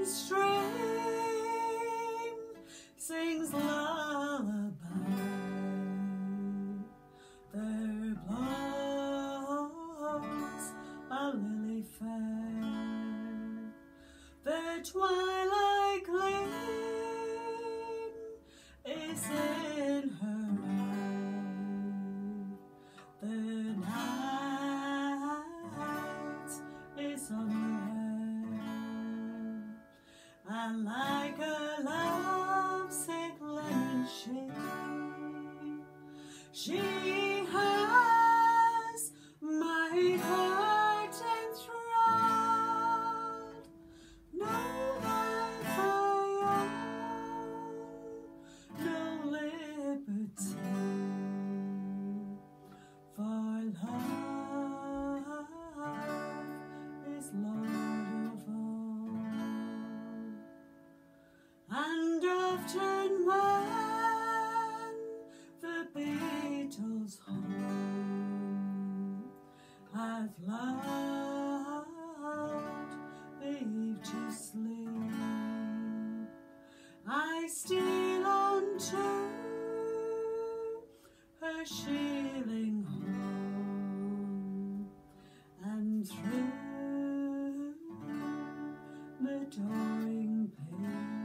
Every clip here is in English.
Lagan stream sings lullaby. There blows a lily fair. The twilight gleam is Like a lovesick lennan-shee, she often when the beetle's home. Have loved, to sleep, I steal on to her shieling home. And through the dawning peep,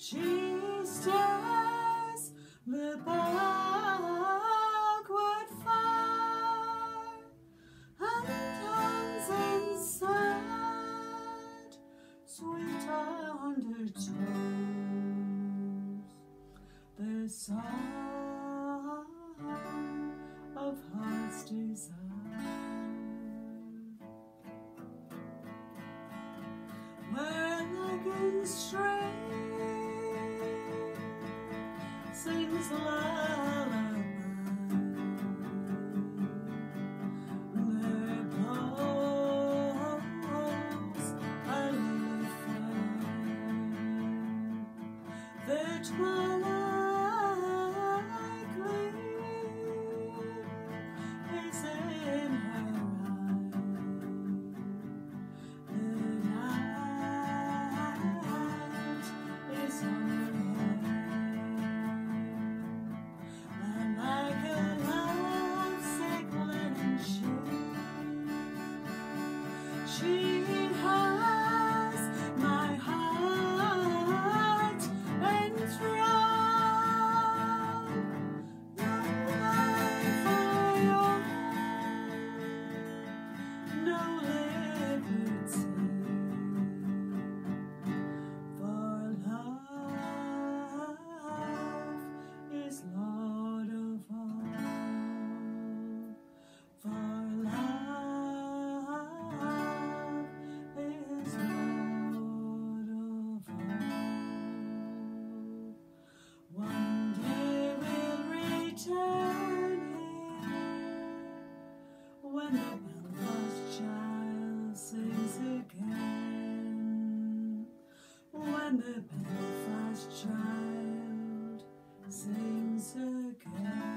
stirs the bogwood fire and hangs in sad, sweet undertones the song of heart's desire. Fair. The Belfast child sings again.